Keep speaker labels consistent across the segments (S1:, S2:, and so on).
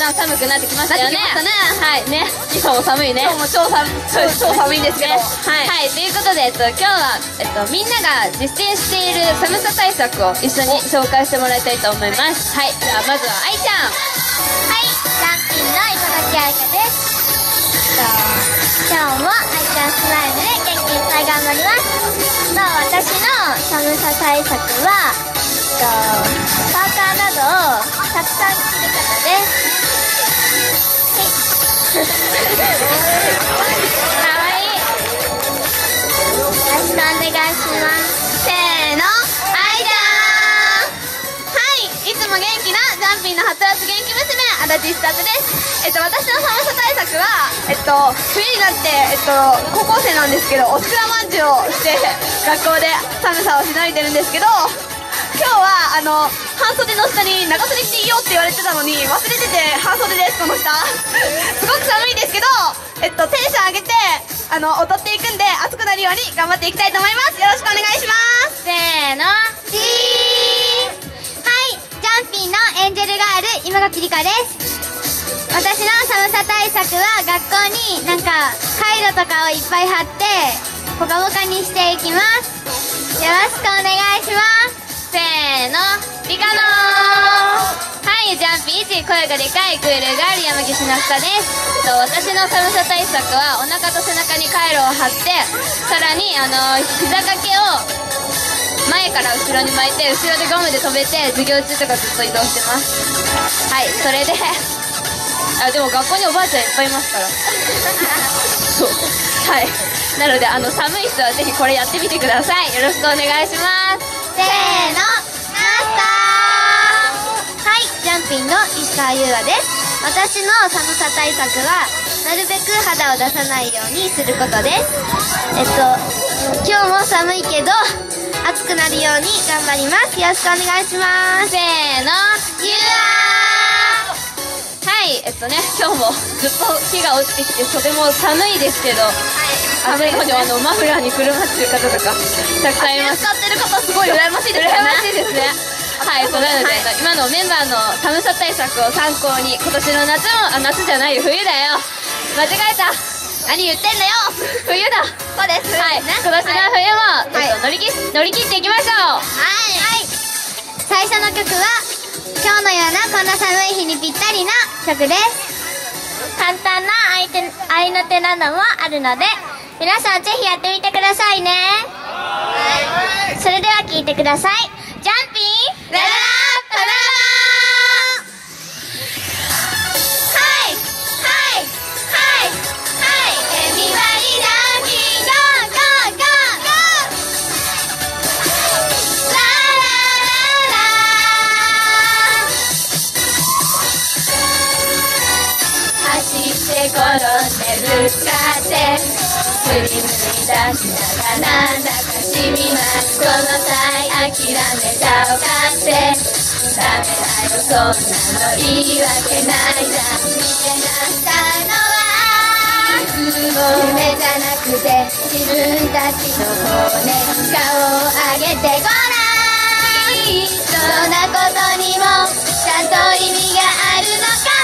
S1: だん寒くなってきましたよね。はい。ね。今も寒いね。
S2: 今日も超寒超超寒いんですけど、
S1: ねはい、はい、ということで、えっと、今日は、えっと、みんなが実践している寒さ対策を一緒に紹介してもらいたいと思います。はい。じゃあまずは愛ちゃん。
S3: はい、ジャンピンの今崎愛香です。と今日も愛ちゃんスマイルで元気いっぱい頑張ります。と私の寒さ対策は、とパーカーなどをたくさん着ることです。
S2: えっと、私の寒さ対策は、えっと、冬になって、えっと、高校生なんですけど、おつらまんじゅうをして、学校で寒さをしのいでるんですけど、今日は、あの、半袖の下に長袖着ていいよって言われてたのに、忘れてて半袖です、この下。えっと、テンション上げて、あの、踊っていくんで、暑くなるように頑張っていきたいと思います。よろしくお願いします。
S3: せーの。チーはいジャンピンのエンジェルガール今垣里香です。私の寒さ対策は学校になんかカイロとかをいっぱい貼ってポカポカにしていきます。よろしくお願いします。
S1: せーの。リカのはいジャンピー1声がでかいクールガール山岸那須香です。えっと私の寒さ対策はお腹と背中にカイロを貼ってさらにあの膝掛けを前から後ろに巻いて後ろでゴムで止めて授業中とかずっと移動してます。はいそれであでも学校におばあちゃんいっぱいいますから。そう。はい。なのであの寒い人はぜひこれやってみてください。よろしくお願いします。
S3: せーのャンピンの石川優愛です。私の寒さ対策はなるべく肌を出さないようにすることです。えっと今日も寒いけど暑くなるように頑張ります。よろしくお願いします。
S1: せーの。
S3: ゆ
S1: はいえっとね今日もずっと日が落ちてきてとても寒いですけどあそこにあのマフラーにくるまってる方とかたくさんいます。
S2: 使ってる方すごい羨ましいですよね。
S1: 羨ましいですねはいそうなので、今のメンバーの寒さ対策を参考に今年の夏もあ夏じゃないよ冬だよ。間違えた。
S2: 何言ってんだよ。
S1: 冬だ。
S2: そうです。
S1: はい、
S2: ね。
S1: 今年の冬も、
S2: はい。
S1: えっと乗り切乗り切っていきましょう。
S3: はい。最初の曲は今日のようなこんな寒い日にぴったりな曲です。簡単な相手合いの手などもあるので皆さんぜひやってみてくださいね。それでは聴いてください。ジャンピーゴーゴーゴーララララ
S1: 走って転んでぶつかって振り向い出したらなんだかしみますこの際諦めちゃおうかってダメだよ。そんなの言い訳ないじゃん見てな
S3: したのは夢じゃなくて自分たちの方ね顔を上げてごらんどんなことにもちゃんと意味があるのか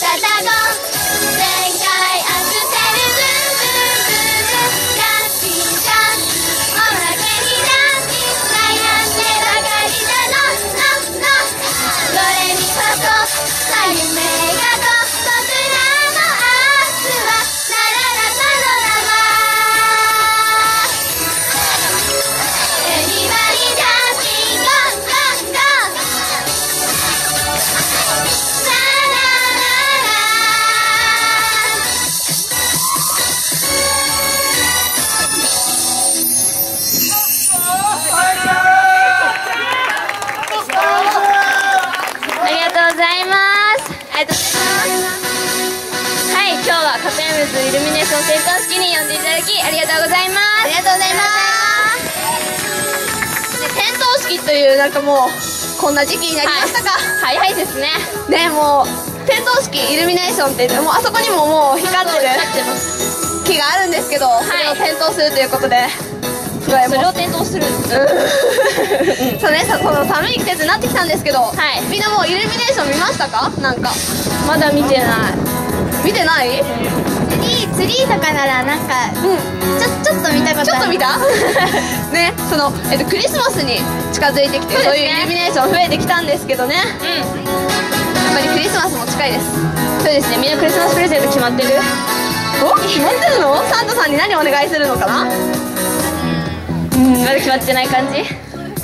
S3: da da da ルミ
S1: ネーション点灯式に呼んでいただきありがとうございます。
S2: ありがとうございます。点灯式というなんかもうこんな時期になりましたか、
S1: はい、早いです。ね
S2: ねもう点灯式イルミネーションってもうあそこにももう光ってる木があるんです。けど、それを点灯す。るということです。ごい
S1: それを点灯す。る
S2: そうねその寒い季節になってきたんです。けど、
S1: はい
S2: みんなもうイルミネーション見ましたかなんか
S1: まだ見てない
S2: 見てない
S3: ツリーツリーとかならなんか
S2: うん。
S3: ちょちょっと見たことある。
S2: ちょっと見た？ねその、えっと、クリスマスに近づいてきて
S1: そうね。
S2: いうイルミネーション増えてきたんですけどね。やっ
S1: うん
S2: ぱりクリスマスも近いです。
S1: そうですね。みんなクリスマスプレゼント決まってる。
S2: お？決まってるの？サンタさんに何お願いするのかな？
S1: うんまだ決まってない感じ。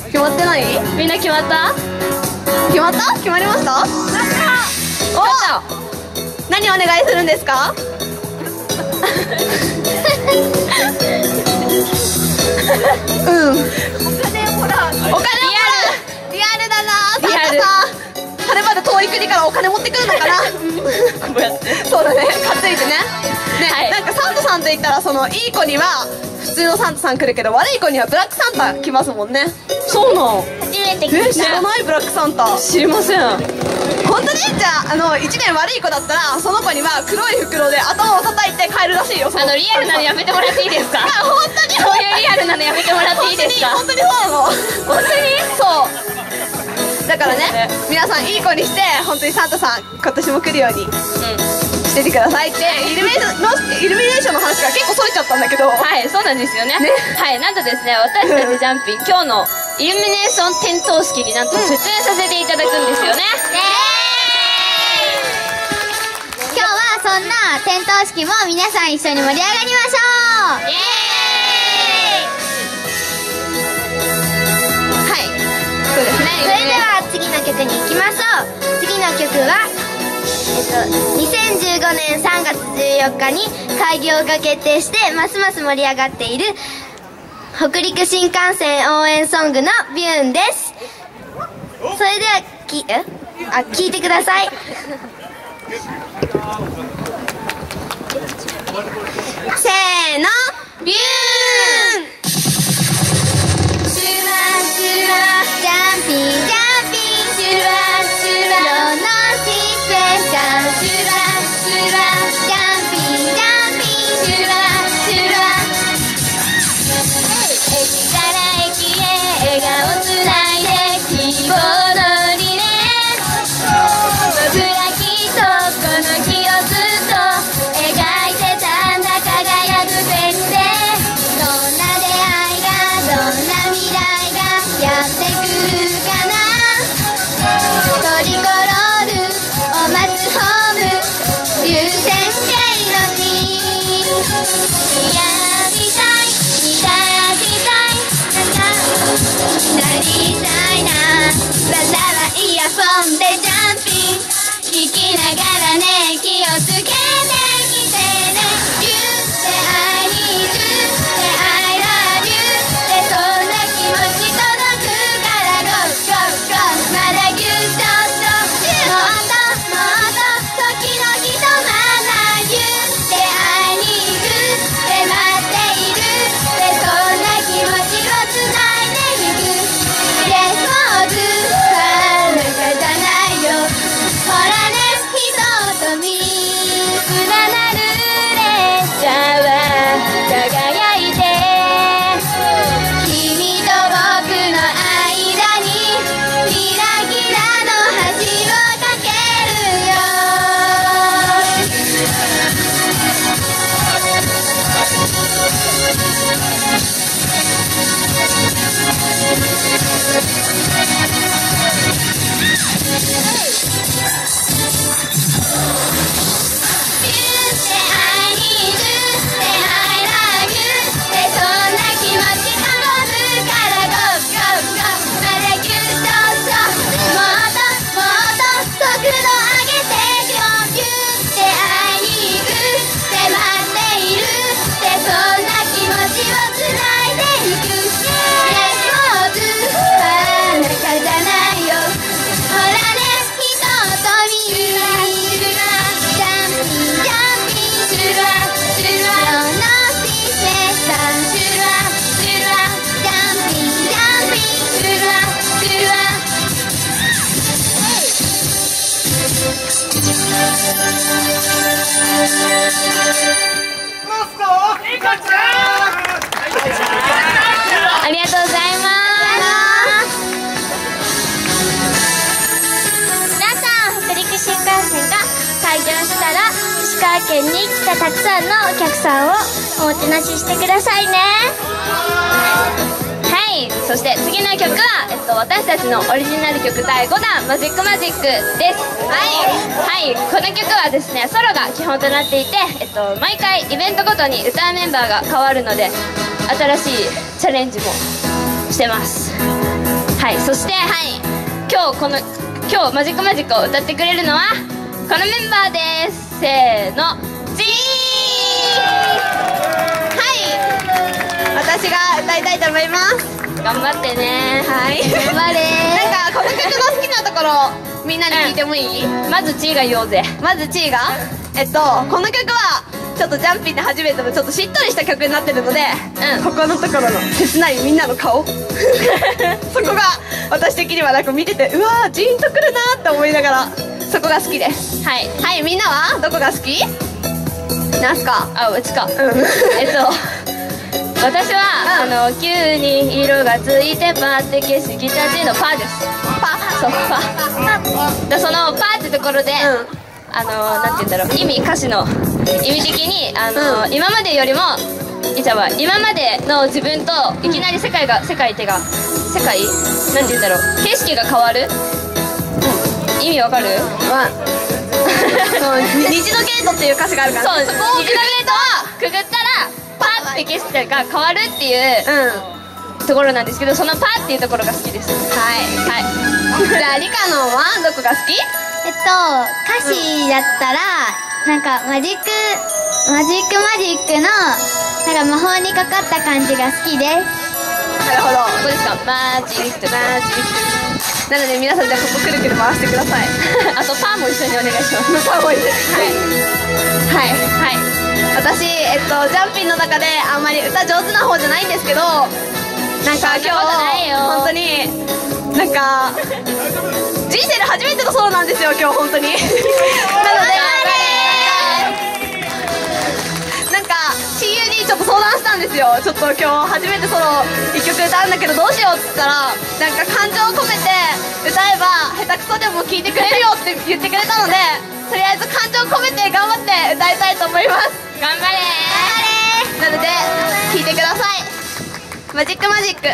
S2: 決まってない？
S1: みんな決まった？
S2: 決まった？決まりました？お！何お願いするんですか？うん。お金ほらお金リアルリアルだな
S1: リアル
S2: はるばる遠い国からお金持ってくるのかな？
S1: こうやって。
S2: そうだね担いでね。ね、
S1: はい。
S2: なんかサンタさんと言ったらそのいい子には普通のサンタさん来るけど悪い子にはブラックサンタ来ますもんね。
S1: そうなん。
S2: え知らないブラックサンタ。
S1: 知りません。
S2: 本当に？じゃああの1年悪い子だったらその子には黒い袋で頭を叩いて帰るらしいよそ
S1: あのリアルなのやめてもらっていいですか？
S2: いや本当に？
S1: そういうリアルなのやめてもらっていいですか？
S2: 本当に？本当にそう。なの本当にそうだからね皆さんいい子にして本当にサンタさん今年も来るようにしててくださいって。イルミネーションのイルミネーションの話が結構ちゃったんだけど。
S1: はいそうなんですよね。
S2: ね。
S1: はいなんとですね私たちジャンピン今日のイルミネーション点灯式になんと出演させていただくんですよね、
S3: 今日はそんな点灯式も皆さん一緒に盛り上がりましょう。
S1: イエ
S2: はい。そうですね。
S3: それでは次の曲に行きましょう。次の曲はえっと2015年3月14日に開業が決定してますます盛り上がっている北陸新幹線応援ソングの「ビューン」です。それではきあ聞いてください。
S2: せーのビューン。
S3: シュワシュワジャンピンジャンピンシュワ。さんのお客さんをおもてなししてくださいね。
S1: はい。そして次の曲は、えっと、私たちのオリジナル曲第5弾「マジックマジック」です。はい、はい、この曲はですねソロが基本となっていて、えっと、毎回イベントごとに歌うメンバーが変わるので新しいチャレンジもしてます。はい。そしてはい。今日この今日マジックマジックを歌ってくれるのはこのメンバーです。せーの。G
S2: はい私が歌いたいと思います。
S1: 頑張ってね。
S2: はい。
S1: 頑張れ。
S2: なんかこの曲の好きなところみんなに聞いてもいい、
S1: まず G が言おうぜ。
S2: まず地位が？えっとこの曲はちょっとジャンピンで初めてのちょっとしっとりした曲になってるので、
S1: うん。
S2: ここのところの切ないみんなの顔。そこが私的にはなんか見ててうわージーンとくるなーって思いながらそこが好きです。
S1: はい。
S2: はいみんなは？どこが好き？なんすか
S1: あうちか。
S2: うん。
S1: えっと私は、あの急に色がついてパーって景色たちのパーです。
S2: パ
S1: そう。パーでそのパーってところで、
S2: うん。
S1: あのなんて言うんだろう意味歌詞の意味的にあの、
S2: うん。
S1: 今までよりもいちゃんは今までの自分といきなり世界が世界ってか世界？なんて言うんだろう。景色が変わる、意味わかる？
S2: まあ そう。虹のゲートっていう歌詞があるから。
S1: そう。虹のゲートをくぐったらパーって景色が変わるっていう
S2: うん。
S1: ところなんですけどそのパーっていうところが好きです。
S2: はい。
S1: はい。
S2: じゃあリカノンはどこが好き？
S3: えっと歌詞だったらなんかマジックマジックマジックのなんか魔法にかかった感じが好きです。
S2: なるほど。
S1: ここですか？マジックマジッ
S2: なので皆さんじゃあここくるくる回してください。
S1: ク あとパーも一緒にお願いします。
S2: パーもいいはい。はい。
S1: はい
S2: 私えっとジャンピンの中であんまり歌上手な方じゃないんですけどなんか今日本当になんか人生で初めてのソロなんですよ今日本当に。なのでなんかにちょっと相談したんですよ。ちょっと今日初めてソロ1曲歌うんだけどどうしようって言ったらなんか感情を込めて歌えば下手くそでも聴いてくれるよって言ってくれたのでとりあえず感情を込めて頑張って歌いたいと思います。
S1: 頑張れ。
S2: なので聴いてください。マジックマジック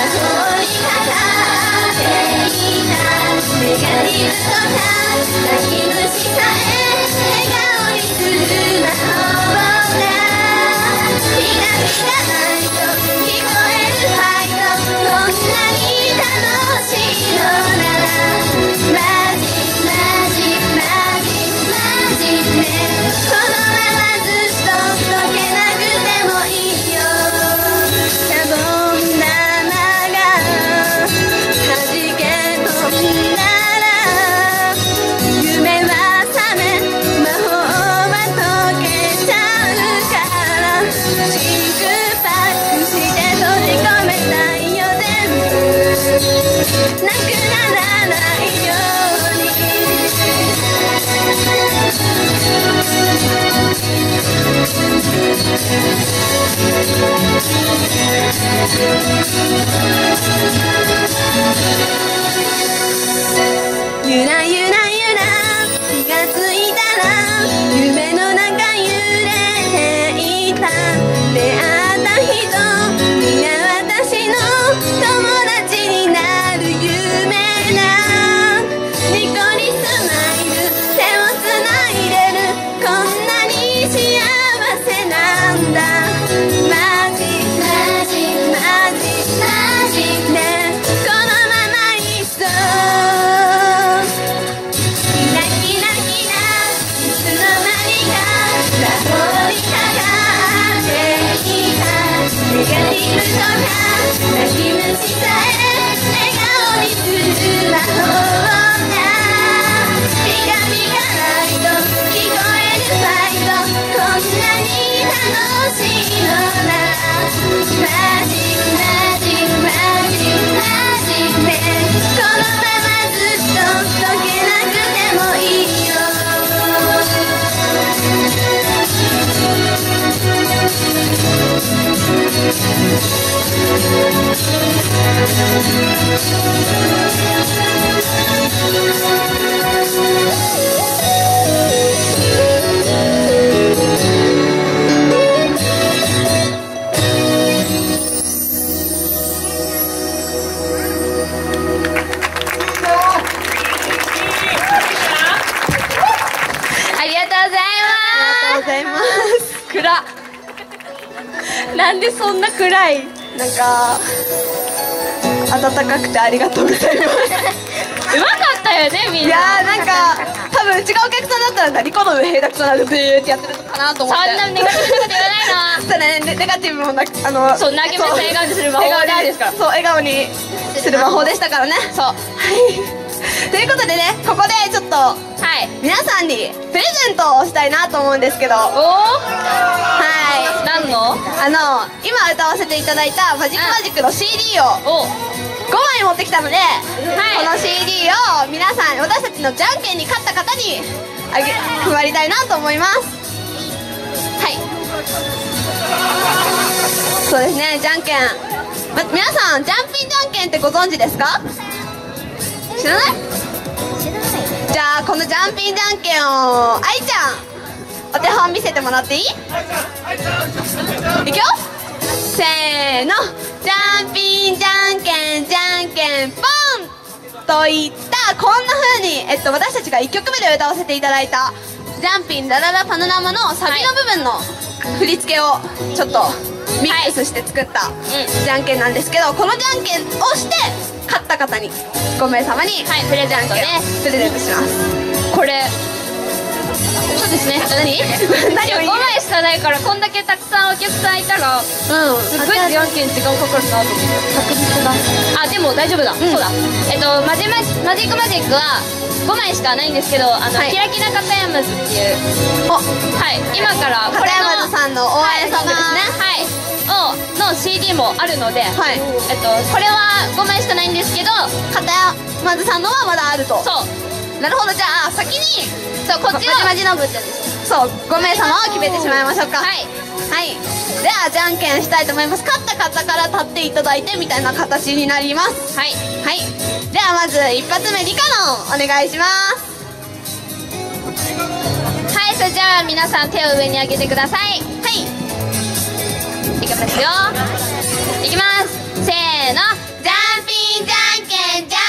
S3: か魔法にかかっていたネガティブとか泣き虫さえゆらゆらな
S1: んでそんな暗い？
S2: なんか温かくてありがとうございます。
S1: うまかったよねみん
S2: いや
S1: な
S2: ーなんか多分違うお客さんだったら何この上平たくさんでブーってやってるのかなと思って。
S1: そんなネガティブなこと言わない
S2: そうねネネガティブもなくあの
S1: そう投げ目と笑顔にする魔法
S2: 笑顔
S1: ないですか。ら
S2: そう笑顔にする魔法でしたからね。
S1: そう。
S2: はい。ということでねここでちょっと
S1: はい。
S2: 皆さんにプレゼントをしたいなと思うんですけど。は
S1: お
S2: い
S1: お何の？
S2: あの今歌わせていただいたマジックマジックの CD を
S1: お。
S2: 5枚持ってきたので、この CD を皆さん私たちのじゃんけんに勝った方にあげ配りたいなと思います。はい。そうですねじゃんけん、ま、皆さんジャンピンじゃんけんってご存知ですか？知らない？じゃあこのじゃんぴんじゃんけんを愛ちゃんお手本見せてもらっていい？いくよ。せーの。じゃんぴんじゃんけんじゃんけんポンといったこんな風に、えっと、私たちが1曲目で歌わせていただいた「ジャンピンラララパノラマ」のサビの部分の振り付けをちょっとミックスして作ったじゃんけんなんですけどこのじゃんけんをして勝った方に5名様に
S1: はい。プレゼントで
S2: プレゼントします。
S1: これそうですね。何？
S2: 何を
S1: いや5枚しかないからこんだけたくさんお客さんいたら
S2: うん
S1: すっごいじゃんけん時間かかるなと思って。確実だあでも大丈夫だ、そうだ。えっとマジマジマジックマジックは5枚しかないんですけどあの、
S2: はい。
S1: キラキラ片山津っていう。
S2: お。
S1: はい。今からこ
S2: 片
S1: れの
S2: 山津さんの応援ソングですね。
S1: はい。をの CD もあるので、
S2: はい。
S1: えっとこれは5枚しかないんですけど
S2: 片山津さんのはまだあると。
S1: そう
S2: なるほどじゃあ先に。
S1: そうこっちを
S2: ままじまじのぶってそう5名様を決めてしまいましょうか。
S1: はい。
S2: はい。ではじゃんけんしたいと思います。勝った方から立っていただいてみたいな形になります。
S1: はい。
S2: はい。ではまず一発目リカノンお願いします。
S1: はいそれじゃあ皆さん手を上に上げてください。はい。いきますよ。いきます。せーの。
S3: ジャンピンじゃんけんじゃん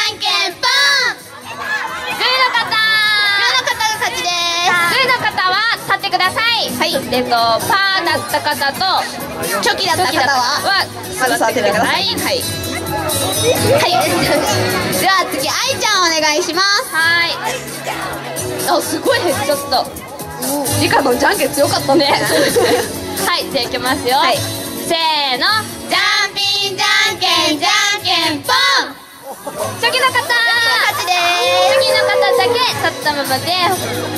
S1: はい。えっとパーだった方と
S2: チョキだった方は座っててください。
S1: はい。はい。
S2: はい。では次愛ちゃんお願いします。
S1: はい。あすごい減っちゃった。
S2: リカノンじゃんけん強かったね。
S1: はいじゃあいきますよ、
S2: はい。
S1: せーの。
S3: ジャンピンじゃんけんじゃんけんポン
S1: チョキの方
S2: 勝ちで
S1: チョキの方だけ立ったままで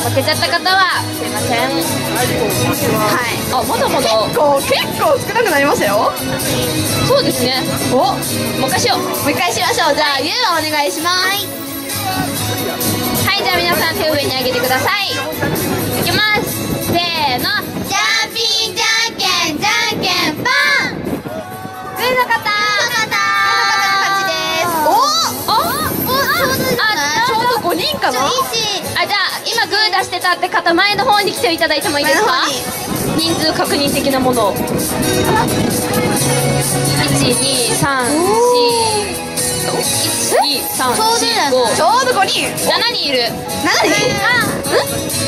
S1: 負けちゃった方はすい。ません
S2: はい
S1: あまだまだ
S2: 結構結構少なくなりましたよ。
S1: そうですね
S2: おも
S1: もう一回しよう
S2: う一回しましょう。じゃあゆうはお願いします。
S1: はい。じゃあ皆さん手を上に上げてくださいいきます。せーの。
S3: ジャンピンじゃんけんじゃんけん。ポン。
S1: グーの方。
S2: か
S3: し。
S1: あじゃあ今グー出してたって方前の方に来ていただいてもいいですか？人数確認的なものを。12345
S3: ちょうどだ
S2: ちょうど5人。
S1: 7人いる。
S2: 7人。
S1: あう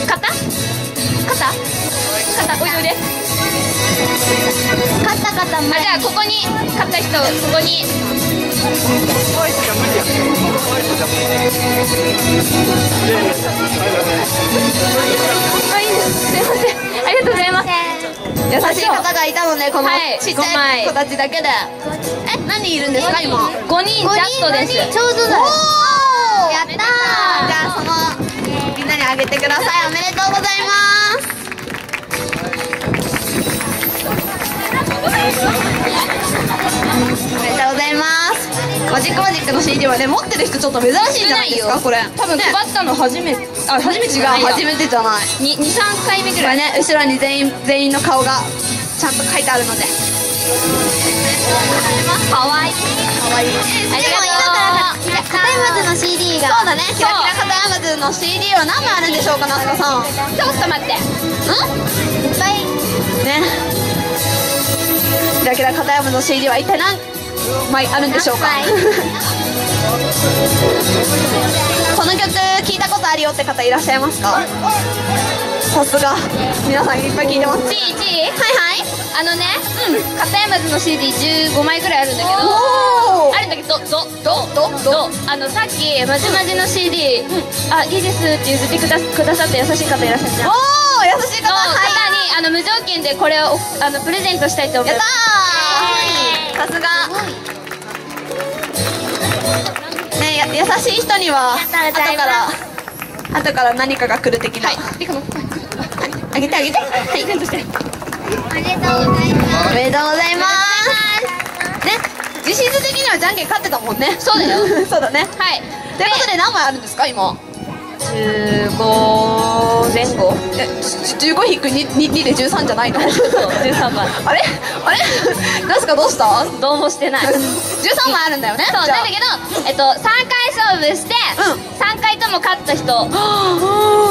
S1: ん？肩肩肩おいでおいで
S3: 勝った方
S1: あじゃあここに勝った人ここに。あいいです。す。いません。ありがとうございます。
S2: 優しい方がいたのでこの
S1: はい
S2: ちっちゃい子たちだけでえ何人いるん。です。か今
S1: 5人ジャストです。
S3: ちょうどだ
S2: お
S3: やった
S2: じゃあそのみんなにあげてくださいおめでとうございます。めでとうございます。マジックマジックの CD はね持ってる人ちょっと珍しいんじゃないです。かこれ
S1: 多分配ったの初めてあ初めて
S2: 違う初めてじゃない
S1: 23回目ぐらい
S2: ね後ろに全員全員の顔がちゃんと書いてあるので
S1: かわいい
S2: かわいい
S1: ありがとう
S3: でも今から片山津の CD が
S2: そうだねキラキラ片山津の CD は何枚あるんでしょうか那須川さん
S1: ちょっと待って
S2: ん
S3: いっぱい
S2: ねキラキラ片山の CD は一体何枚あるんでしょうか？
S3: 何
S2: この曲聞いたことあるよって方いらっしゃいますか？さすが。皆さんいっぱい聞いてます。
S1: 1位1位
S2: はいはい。
S1: あのね、片山津の CD15 枚ぐらいあるんだけど。あるんだけどどどどど。あのさっきまじまじの CD、あいいですって譲ってくだくださった優しい方いらっしゃるじゃん。
S2: おー優しい方。はい。
S1: にあの無条件でこれをあのプレゼントしたいと思い
S2: やっ
S1: ます
S2: たーさすが。ねや優しい人には後から後から何かが来る的な、
S1: リカの
S2: あげてあげてはい
S1: プレゼントして
S3: ありがとうございます
S2: おめでとうございますね実質的にはじゃんけん勝ってたもんね
S1: そうだよ
S2: そうだね
S1: はい
S2: ということで何枚あるんですか今
S1: 15前後？
S2: え15引く 2, 2で13じゃないの？
S1: そう13枚
S2: あれ？あれ？ナスカどうした？
S1: どうもしてない。そう
S2: 13枚あるんだよね。
S1: なん
S2: じゃあ。
S1: だけど、えっと、3回勝負して、
S2: う
S1: 3回とも勝った人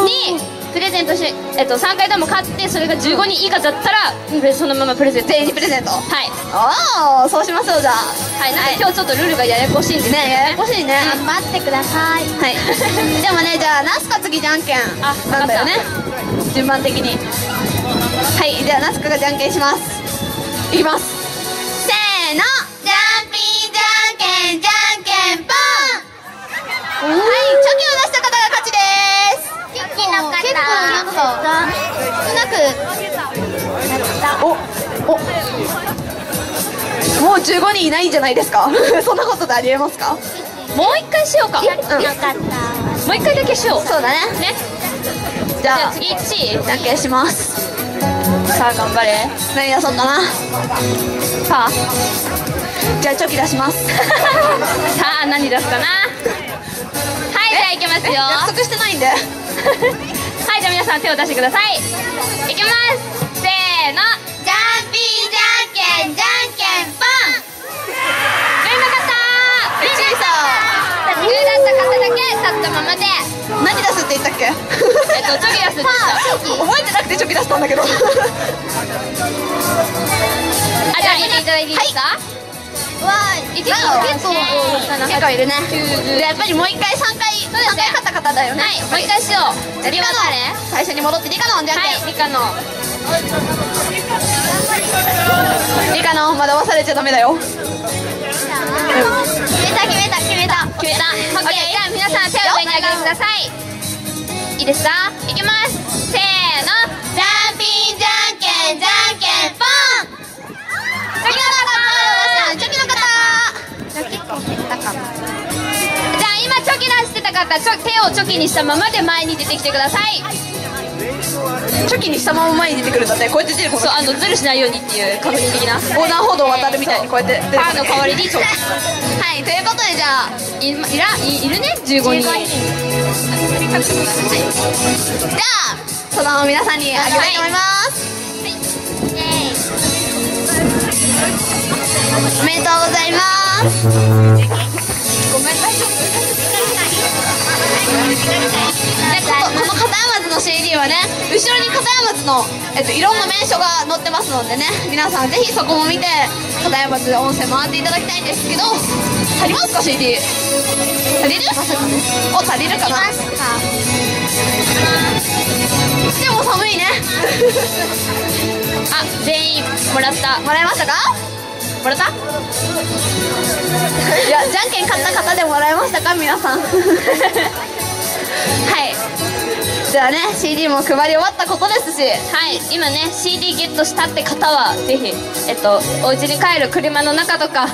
S1: にプレゼントし、えっと、3回とも勝ってそれが15人以下だったらそのままプレゼント。
S2: 全員にプレゼント
S1: はい。
S2: ああそうしましょうじゃあ。
S1: はい。なんか今日ちょっとルールがややこしいんです
S2: ねややこしいね
S3: 頑張ってください。
S2: はい。でもねじゃあナスカ次じゃんけん。
S1: あ
S2: なんだよね。順番的に。はい。じゃあナスカがじゃんけんします。いきます。せーの。
S3: じゃんぴんじゃんけんじゃんけんぽん。
S2: はい。チョキを出した方が勝ちです
S3: 結構結構なんか少なく
S2: おおもう15人いないんじゃないですかそんなことでありえますか
S1: もう一回しようかも
S3: よかった
S1: う一回だけしよう
S2: そうだね
S1: ね
S2: じゃあ
S1: じゃあ次1位
S2: じゃんけします
S1: さあ頑張れ
S2: 何出そうかな
S1: さあ
S2: じゃあチョキ出します
S1: さあ何出すかなはいじゃあいきますよ
S2: 約束してないんで
S1: はいじゃあ皆さん手を出してください。いきます。せーの。
S3: じゃんぴんじゃんけんじゃんけんぽん。
S1: グーなかった。
S2: 1位さ
S1: グーだった方だけ立ったままで。
S2: 何出すって言ったっけ？
S1: えっとチョキ出すって言った。
S2: 覚えてなくてチョキ出したんだけど。
S1: あじゃあ入れていただいていいですか？
S3: わ
S1: いける
S2: 結構結構いるねでやっぱりもう一回3回
S1: そうです
S2: 3回勝った方だよね。
S1: はいもう一回しよう。
S2: じゃあリカの最初に戻ってリカのじゃん
S1: はいリカの
S2: けんリカの惑わされちゃダメだよ。
S3: 決めた決めた決めた。
S1: 決めた。オッケーじゃあ皆さん手を上に上げてください。いいですか？いきます。せーの。
S3: じゃんぴんじゃんけんじゃんけんぽん
S2: チョ
S3: た
S1: 方ちょ手をチョキにしたままで前に出てきてください。
S2: チョキにしたまま前に出てくるんだってこうやって出る
S1: そうあのズルしないようにっていう確認的な。
S2: 横断歩道を渡るみたいにこうやって出てくる
S1: パーの代わりにチョキ。
S2: はいということでじゃあ
S1: いいらいいるね？15人。
S2: じゃあその皆さんにあげたいと思います、おめでとうございます。
S1: ごめん大丈
S2: でこのこの片山津の CD はね後ろに片山津の、えっと、いろんな名所が載ってますのでね皆さんぜひそこも見て片山津温泉回っていただきたいんですけど足りますか CD 足りる？お足りるかな？でも寒いね。
S1: あ全員もらった。
S2: もらいましたか？
S1: もらった？
S2: いやじゃんけん買った方でもらえましたか皆さんはい。じゃあね CD も配り終わったことですし。
S1: はい。今ね CD ゲットしたって方はぜひえっとお家に帰る車の中とか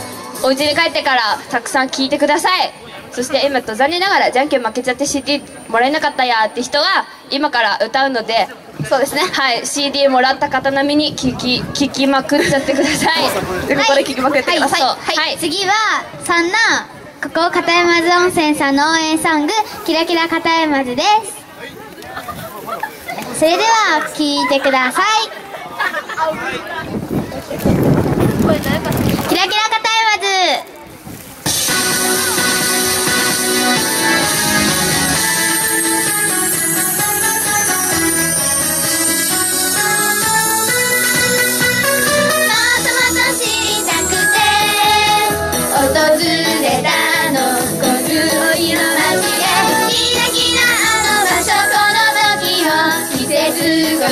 S1: お家に帰ってからたくさん聞いてください。そして今と残念ながらじゃんけん負けちゃって CD もらえなかったやーって人は今から歌うので
S2: そうですね。
S1: はい。CD もらった方並みに聞き聞きまくっちゃってください。
S2: でここで聞きまくってください、
S1: そう
S3: はい、
S1: はい。
S3: 次はそんなここ片山津温泉さんの応援ソングキラキラ片山津です。それでは聴いてください。キラキラ片山津。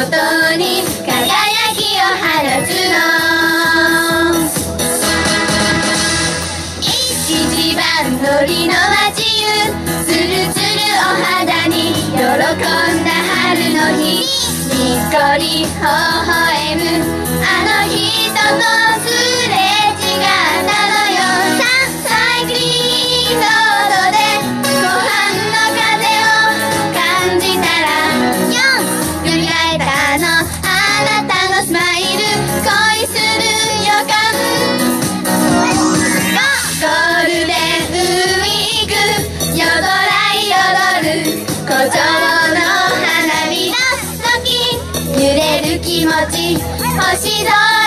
S3: ことに輝きを放つの。一番乗りの街ゆつるつるお肌に喜んだ春の日。ににっこり微笑む。あの人と星空高く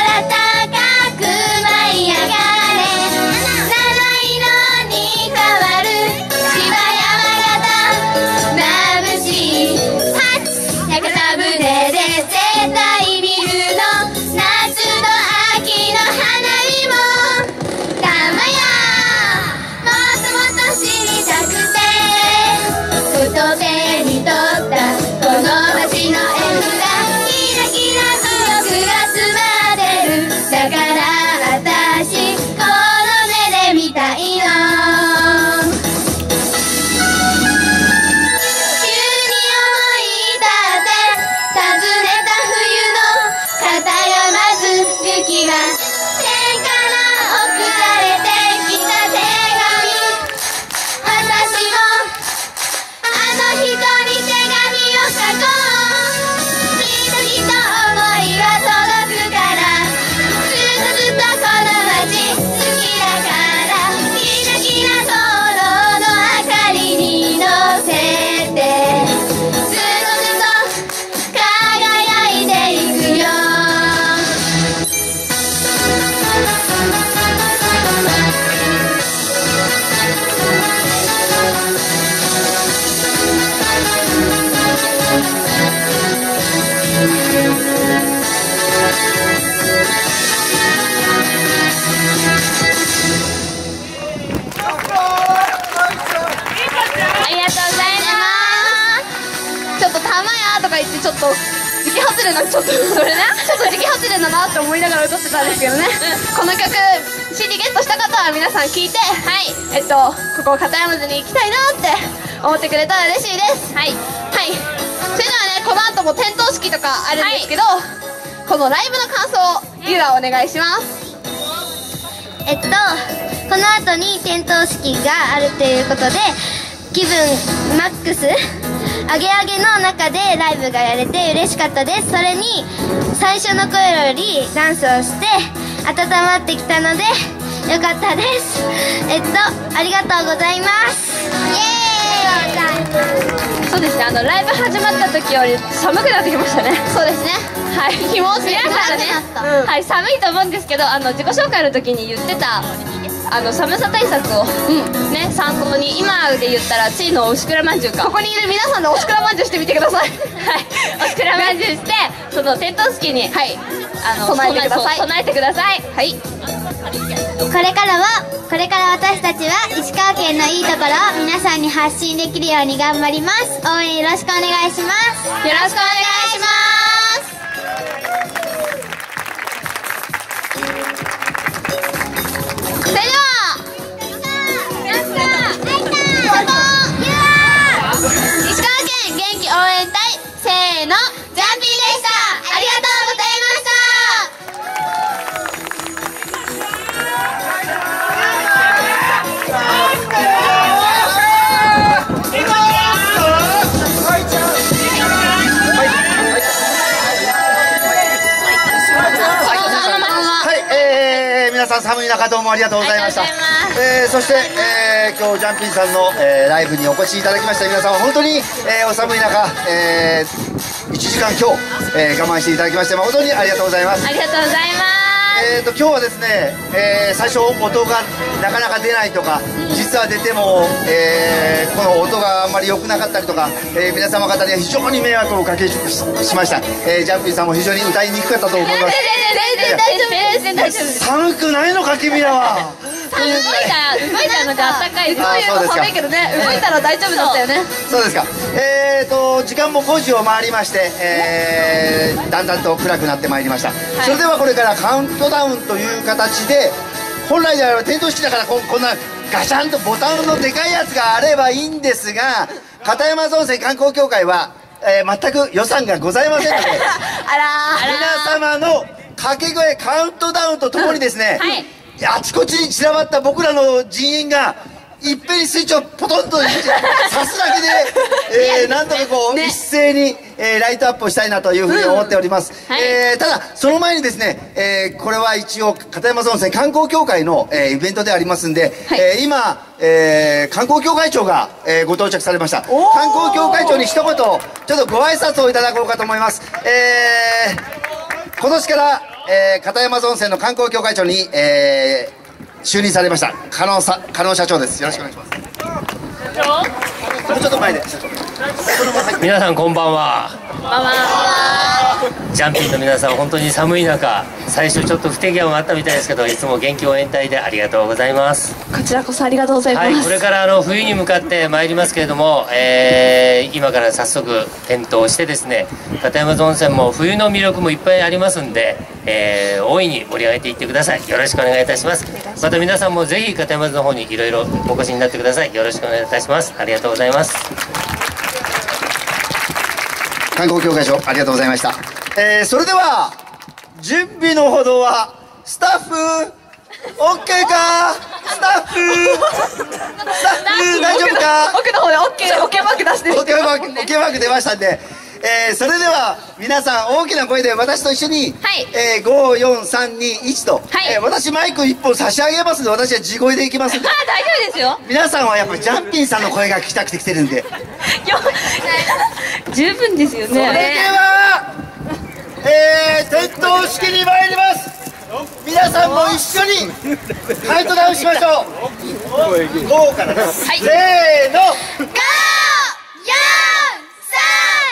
S2: 外れなちょっとそれね。ちょっと時期外れだなって思いながら歌ってたんですけどね。この曲 CD ゲットした方は皆さん聞いてはい。えっとここ片山津に行きたいなって思ってくれたら嬉しいです。はい。はい。それではねこの後も点灯式とかあるんですけど、このライブの感想をゆうがお願いします。
S3: えっとこの後に点灯式があるということで気分マックスアゲアゲの中でライブがやれて嬉しかったです。それに最初の頃よりダンスをして温まってきたのでよかったです。えっとありがとうございます。イエーイ。
S1: そうですね。あのライブ始まった時より寒くなってきましたね。
S2: そうですね。
S1: はい。
S2: 日も
S1: 皆さんね
S2: 寒くなった
S1: はい寒いと思うんですけどあの自己紹介の時に言ってたあの寒さ対策を、ね参考に今で言ったらチーのおしくらまんじゅうか。
S2: ここにいる皆さんでおしくらまんじゅうしてみてください。
S1: はい、おしくらまんじゅうしてその点灯式にはい。あの
S2: 備えてください。
S1: 備えてください。はい。
S3: これからはこれから私たちは石川県のいいところを皆さんに発信できるように頑張ります。応援よろしくお願いします。
S1: よろしくお願いします。
S2: それでは応援隊せーのジャンピーでした。ありがとうございました。
S4: はい、えー、皆さん寒い中どうもありがとうございました。えー、そして、えー、今日ジャンピンさんの、えー、ライブにお越しいただきました。皆様本当に、えー、お寒い中、えー、1時間今日、えー、我慢していただきまして誠にありがとうございます。
S1: ありがとうございます。
S4: えー、と今日はですね、えー最初音がなかなか出ないとか実は出ても、えーこの音があんまり良くなかったりとか、えー皆様方には非常に迷惑をおかけししました、えージャンピンさんも非常に歌いにくかったと思います。
S1: 大丈夫です。大丈夫です。
S4: 寒くないのか君らは
S1: 動いたのがあったかい。です
S4: あ
S2: そういうの寒いけどね。動いたら大丈夫だったよね。
S4: そう。ですか。えーと時間も5時を回りまして、えーだんだんと暗くなってまいりました、それではこれからカウントダウンという形で本来であれば点灯式だからここんなガシャンとボタンのでかいやつがあればいいんですが片山造船観光協会は、えー全く予算がございませんので
S2: あら
S4: 皆様の掛け声カウントダウンとともにですね、
S1: はい
S4: あちこちに散らばった僕らの人員がいっぺんにスイッチをポトンと刺すだけで、えーなんとかこう、一斉に、えーライトアップをしたいなというふうに思っております、
S1: はい。
S4: えーただその前にですね、えーこれは一応片山温泉観光協会の、えーイベントでありますんで、えー今、えー観光協会長が、えーご到着されました。観光協会長に一言ちょっとご挨拶をいただこうかと思います。えー今年から、えー片山温泉の観光協会長に、えー就任されました加納さ加納社長です。よろしくお願いします。もうちょっと前で。
S5: 皆さんこんばんは。ジャンピンの皆さん本当に寒い中最初ちょっと不手際もあったみたいですけどいつも元気応援隊でありがとうございます。
S2: こちらこそありがとうございます、
S5: はいこれからあの冬に向かってまいりますけれども、えー今から早速点灯してですね片山温泉も冬の魅力もいっぱいありますんで、えー大いに盛り上げていってください。よろしくお願いいたします。また皆さんもぜひ片山津の方にいろいろお越しになってください。よろしくお願いいたします。ありがとうございます。
S4: 観光協会長ありがとうございました、えーそれでは準備のほどはスタッフ OK か？スタッフスタッフ大丈夫か？
S2: 奥の方でオッケーオッケーマーク出してる
S4: OK マーク OK マーク出ましたんで、えー、それでは皆さん大きな声で私と一緒に、
S1: はい。
S4: えー、54321と、
S1: はい。
S4: えー、私マイク1本差し上げますので私は地声でいきますで。
S1: ああ大丈夫ですよ。
S4: 皆さんはやっぱりジャンピンさんの声が聞きたくて来てるんで。
S2: 十分ですよね。
S4: それでは、えー、点灯式に参ります。皆さんも一緒にカウントダウンしましょう。豪華です、はい、せーの。5 4 3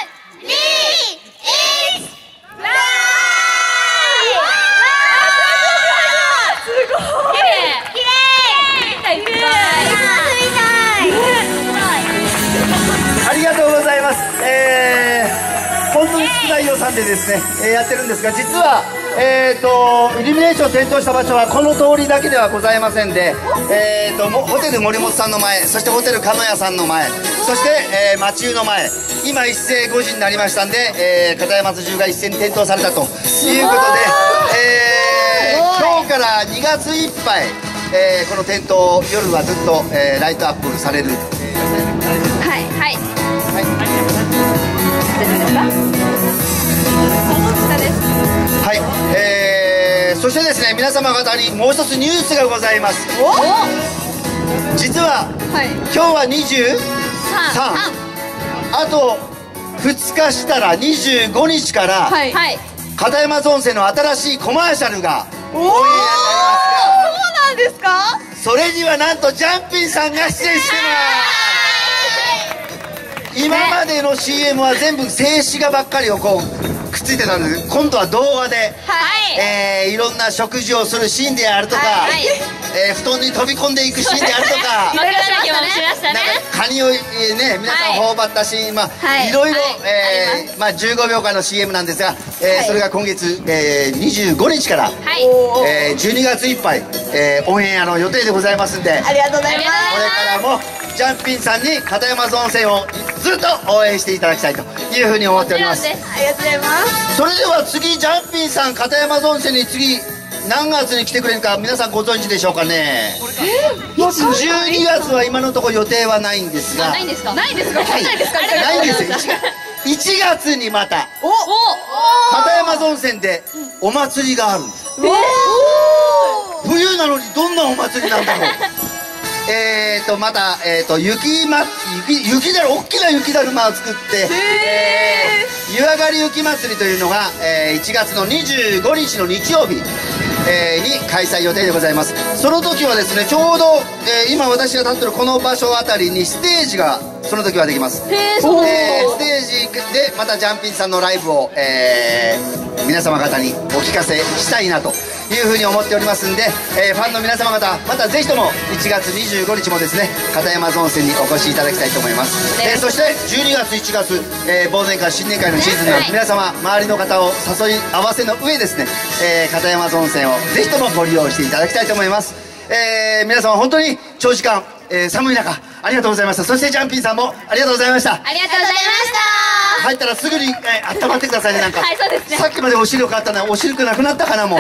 S4: 本当に少ない。予算でですね、えーやってるんですが、実は、えーと、イルミネーションを点灯した場所はこの通りだけではございませんで、えーと、もホテル森本さんの前、そしてホテル鹿屋さんの前、そして、えー、町湯の前、今一斉5時になりましたんで、えー、片山津中が一斉に点灯されたということで、えー、今日から2月いっぱい、えーこの点灯、夜はずっと、えーライトアップされる、えー
S1: はいはい
S4: はい、皆様方にもう一つニュースがございます。実は、今日は23あと2日したら25日から、
S2: はい。
S1: はい。
S4: 片山温泉の新しいコマーシャルが。
S2: おおそうなんですか？
S4: それにはなんとジャンピンさんが出演してます。今までの CM は全部静止画ばっかりをこうくっついてたんです。けど今度は動画で
S1: はい。
S4: えーいろんな食事をするシーンであるとか、
S1: はい。はい
S4: えー布団に飛び込んでいくシーンであるとか
S1: ね。
S4: かカニを、えーね皆さん
S1: はい。
S4: 頬張ったシーン、まあ、
S1: はい。
S4: いろいろ、
S1: はい。
S4: えーまあ、15秒間の CM なんですが、えーそれが今月、えー25日から、
S1: はい。
S4: えー12月いっぱい、えーオンエアの予定でございますんで
S2: ありがとうございま
S4: これからもジャンピンさんに片山温泉をずっと応援していただきたいというふうに思っております。
S2: ありがとうございます。
S4: それでは次ジャンピンさん片山温泉に次何月に来てくれるか皆さんご存知でしょうかね？12月は今のところ予定はないんですが。
S1: ないんですか？
S2: ないですか？
S4: はい。
S2: ないです。か
S4: ないんですよ。1月1月にまた
S1: お
S4: 片山温泉でお祭りがあるんです。冬なのにどんなお祭りなんだろう？えーとまた、えー、と雪ま雪雪だる大きな雪だるまを作って、えー湯上がり雪祭りというのが、えー1月の25日の日曜日、えーに開催予定でございます。その時はですねちょうど、えー今私が立ってるこの場所あたりにステージがその時はできます。えーステージでまたジャンピンさんのライブを、えー皆様方にお聞かせしたいなというふうに思っておりますんで、えーファンの皆様方またぜひとも1月25日もですね片山ゾン線にお越しいただきたいと思います、えーそして12月1月、えー忘年会新年会のシーズンでは皆様周りの方を誘い合わせの上ですね、えー片山ゾン線をぜひともご利用していただきたいと思います、えー皆様本当に長時間、えー寒い中ありがとうございました。そしてジャンピンさんもありがとうございました。
S1: ありがとうございました
S4: 入ったらすぐに、えー温まってくださいねなんか、
S1: はいそうですね。
S4: さっきまでお視力あったのにお視力なくなったかなもう。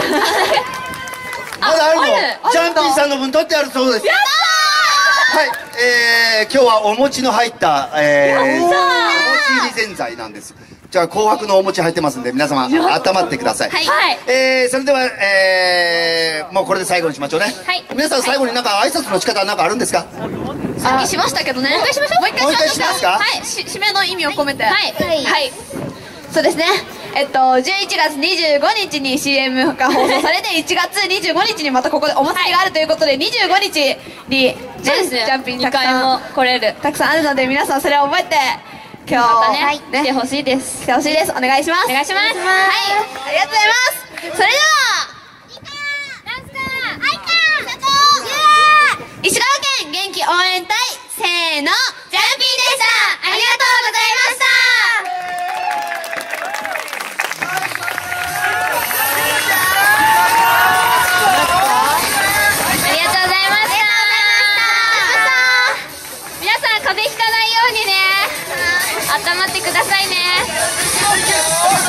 S4: まだあるの？
S1: ある。
S4: ジャンピンさんの分取ってあるそうです。はい、えー、今日はお餅の入った、えー、お餅入りぜんざいなんです。じゃあ紅白のお餅入ってますんで皆様温まってください。
S1: はい。はい。
S4: えー、それでは、えー、もうこれで最後にしましょうね、
S1: はい。
S4: 皆さん最後になんか挨拶の仕方なんかあるんですか？
S2: さっきしましたけどね。もう一回しましょう？もう一
S4: 回しますか？
S2: はい。し締めの意味を込めて。
S1: はい。
S2: はい。そうですね。えっと11月25日に CM が放送されて 1月25日にまたここでお祭りがあるということで25日に
S1: ね
S2: ジャンピンた
S1: 2
S2: くさん
S1: 来れる。
S2: たくさんあるので皆さんそれを覚えて今日
S1: またね、
S2: はい。
S1: 来てほしいです。
S2: 来てほしいです。お願いします。
S1: お願いします。
S2: はい。ありがとうございます。それでは石川県元気応援隊せーのジャンピーでした。ありがとうございました。
S1: ありがとうございました。皆さん風邪ひかないようにね。温まってくださいね。ありがとうご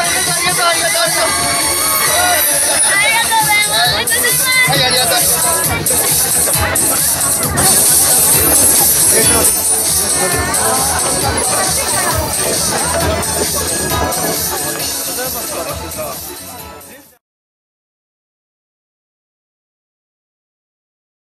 S1: ざいます。
S4: はいありがとう
S1: ございます。